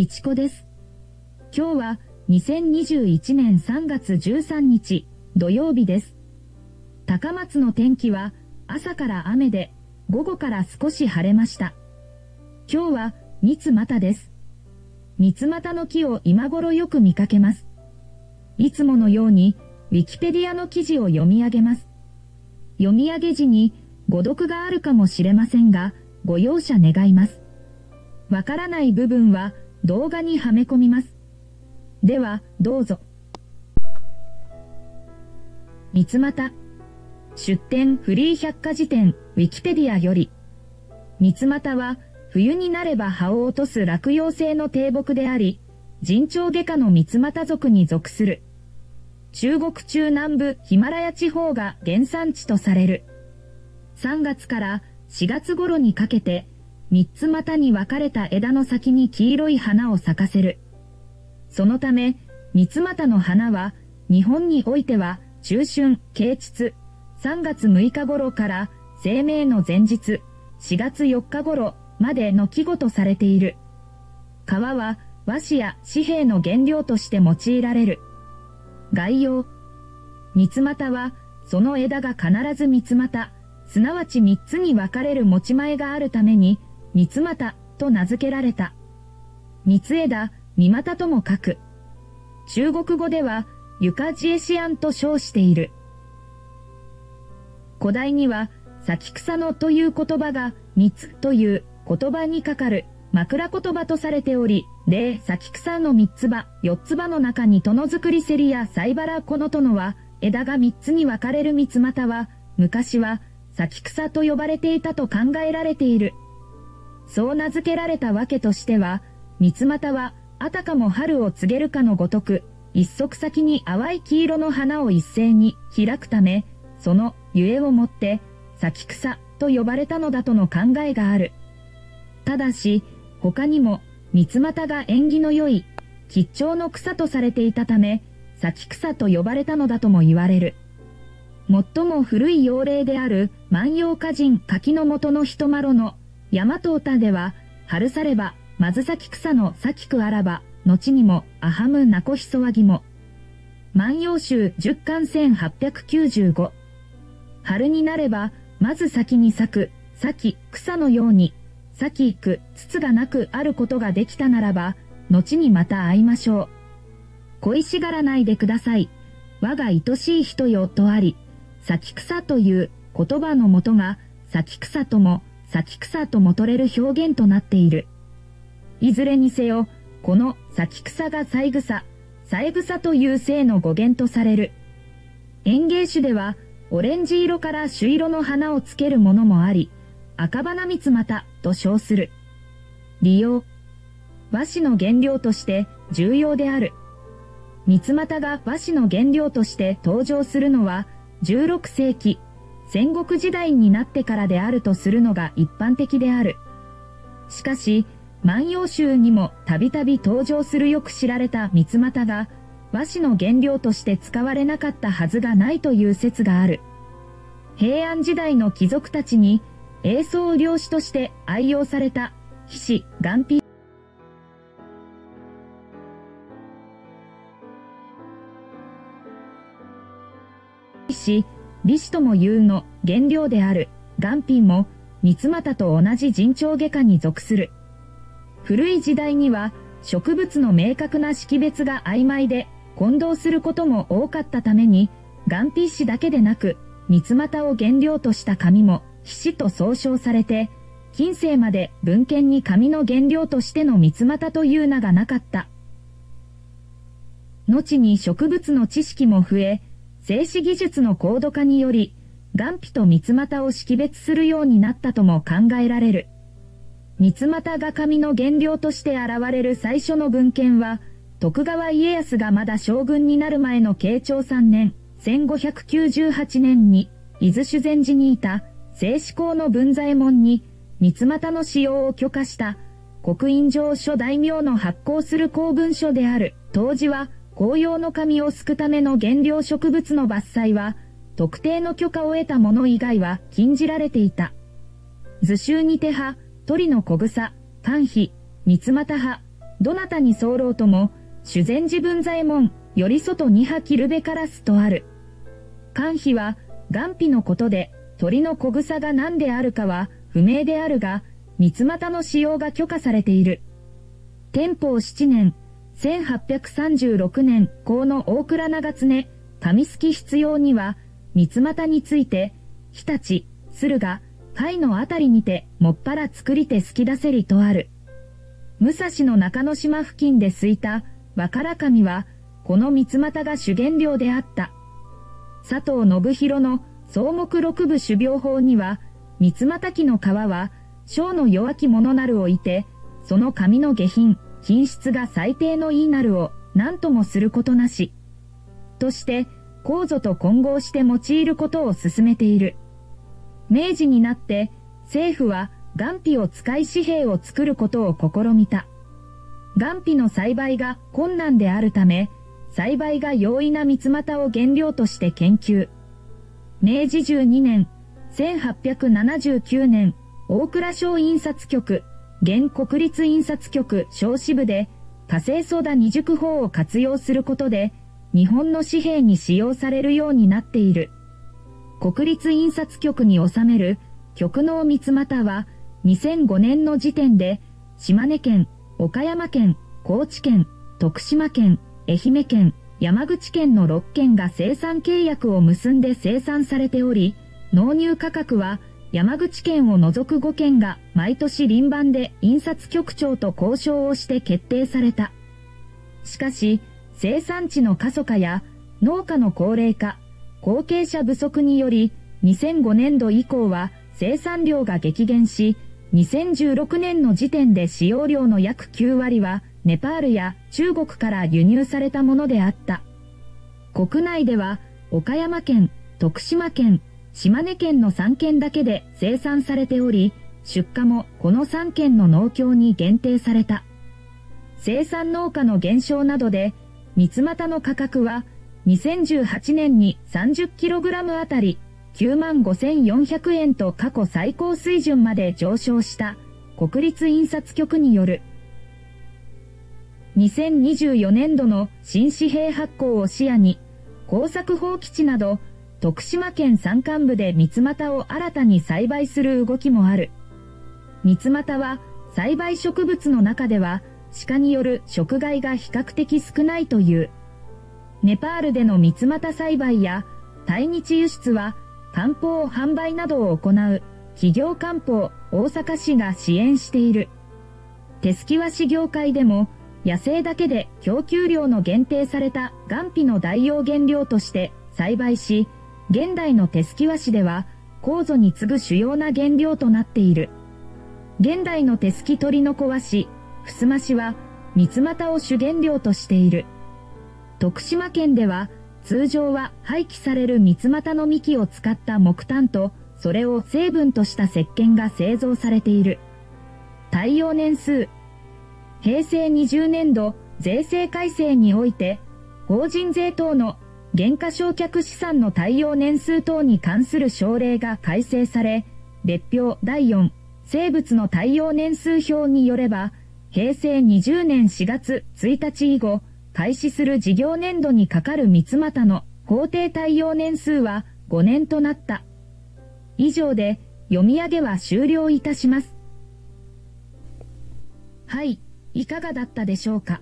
いちこです。今日は2021年3月13日土曜日です。高松の天気は朝から雨で午後から少し晴れました。今日は三つ股です。三つ股の木を今頃よく見かけます。いつものようにウィキペディアの記事を読み上げます。読み上げ時に誤読があるかもしれませんが、ご容赦願います。わからない部分は動画にはめ込みます。では、どうぞ。三つ股。出店フリー百科事典ウィキペディアより。三つ股は冬になれば葉を落とす落葉性の低木であり、人長外科の三つ股属に属する。中国中南部ヒマラヤ地方が原産地とされる。3月から4月頃にかけて、三つ股に分かれた枝の先に黄色い花を咲かせる。そのため、三つ股の花は、日本においては、中春、啓蟄、3月6日頃から生命の前日、4月4日頃までの季語とされている。皮は和紙や紙幣の原料として用いられる。概要。三つ股は、その枝が必ず三つ股、すなわち三つに分かれる持ち前があるために、三つ股と名付けられた。三枝、三股とも書く。中国語では、ユカジエシアンと称している。古代には、咲草のという言葉が、三つという言葉にかかる枕言葉とされており、で、咲草の三つ葉、四つ葉の中に殿作りセリやサイバラこの殿は、枝が三つに分かれる三つ股は、昔は、咲草と呼ばれていたと考えられている。そう名付けられたわけとしては、三つ股は、あたかも春を告げるかのごとく、一足先に淡い黄色の花を一斉に開くため、そのゆえをもって、咲草と呼ばれたのだとの考えがある。ただし、他にも、三つ股が縁起の良い、吉兆の草とされていたため、咲草と呼ばれたのだとも言われる。最も古い妖霊である万葉歌人柿の元の人丸の大和歌では、春されば、まず咲草の咲くあらば、後にも、アハムナコヒソワギも。万葉集十巻1895。春になれば、まず先に咲く、咲草のように、咲き行く、筒がなくあることができたならば、後にまた会いましょう。恋しがらないでください。我が愛しい人よとあり、咲草という言葉のもとが、咲草とも、咲き草とも取れる表現となっている。いずれにせよ、この咲き草が三草、三草という性の語源とされる。園芸種では、オレンジ色から朱色の花をつけるものもあり、赤花蜜股と称する。利用。和紙の原料として重要である。蜜股が和紙の原料として登場するのは16世紀、戦国時代になってからであるとするのが一般的である。しかし、万葉集にもたびたび登場するよく知られた蜜股が和紙の原料として使われなかったはずがないという説がある。平安時代の貴族たちに、栄装領紙として愛用された、皮脂、眼皮、し、利子ともいうの原料である眼皮も三つ股と同じ人長外科に属する。古い時代には植物の明確な識別が曖昧で混同することも多かったために、眼皮紙だけでなく、三つ股を原料とした紙も皮脂と総称されて、近世まで文献に紙の原料としての三つ股という名がなかった。後に植物の知識も増え、静止技術の高度化により、眼皮と三つ股を識別するようになったとも考えられる。三つ股が紙の原料として現れる最初の文献は、徳川家康がまだ将軍になる前の慶長3年、1598年に、伊豆修善寺にいた、静止校の文左衛門に、三つ股の使用を許可した、刻印上書大名の発行する公文書である。当時は、紅葉の紙をすくための原料植物の伐採は、特定の許可を得たもの以外は禁じられていた。図集に手派、鳥の小草、寒肥、三つ股派、どなたに候とも、修善自分左衛門、より外二波切るべからすとある。漢碑は、元妃のことで、鳥の小草が何であるかは不明であるが、三つ股の使用が許可されている。天保7年、1836年、公の大倉長常、上月必要には、三つ股について、日立、駿河、海のあたりにて、もっぱら作りて好き出せりとある。武蔵の中之島付近で吸いた、若ら神は、この三つ股が主原料であった。佐藤信弘の草木六部種苗法には、三つ股木の皮は、小の弱き者なるをいて、その紙の下品、品質が最低のいいなるを何ともすることなし。として、構造と混合して用いることを進めている。明治になって政府は元皮を使い紙幣を作ることを試みた。元皮の栽培が困難であるため、栽培が容易な三つ股を原料として研究。明治12年、1879年、大蔵省印刷局、現国立印刷局小支部で、火星ソーダ二熟法を活用することで、日本の紙幣に使用されるようになっている。国立印刷局に収める局能三つ股は、2005年の時点で、島根県、岡山県、高知県、徳島県、愛媛県、山口県の6県が生産契約を結んで生産されており、納入価格は山口県を除く5県が毎年輪番で印刷局長と交渉をして決定された。しかし、生産地の過疎化や農家の高齢化、後継者不足により、2005年度以降は生産量が激減し、2016年の時点で使用量の約9割はネパールや中国から輸入されたものであった。国内では岡山県、徳島県、島根県の3県だけで生産されており、出荷もこの3県の農協に限定された。生産農家の減少などで、三つ股の価格は2018年に 30kg あたり95,400円と過去最高水準まで上昇した国立印刷局による2024年度の新紙幣発行を視野に工作放棄地など徳島県山間部で三つ股を新たに栽培する動きもある。三つ股は栽培植物の中では鹿による食害が比較的少ないという。ネパールでの三つ股栽培や対日輸出は漢方販売などを行う企業漢方大阪市が支援している。手すき和紙業界でも野生だけで供給量の限定された元皮の代用原料として栽培し、現代の手すき和紙では構造に次ぐ主要な原料となっている。現代の手すき取りのこ和紙、ふすま紙は三つ股を主原料としている。徳島県では通常は廃棄される三つ股の幹を使った木炭とそれを成分とした石鹸が製造されている。耐用年数。平成20年度税制改正において法人税等の減価償却資産の対応年数等に関する省令が改正され、別表第4生物の対応年数表によれば、平成20年4月1日以後、開始する事業年度にかかる三つ股の法定対応年数は5年となった。以上で読み上げは終了いたします。はい、いかがだったでしょうか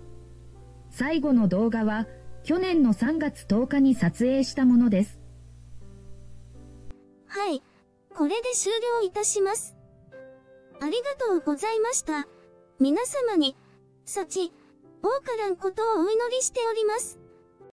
最後の動画は去年の3月10日に撮影したものです。はい。これで終了いたします。ありがとうございました。皆様に、幸、多からんことをお祈りしております。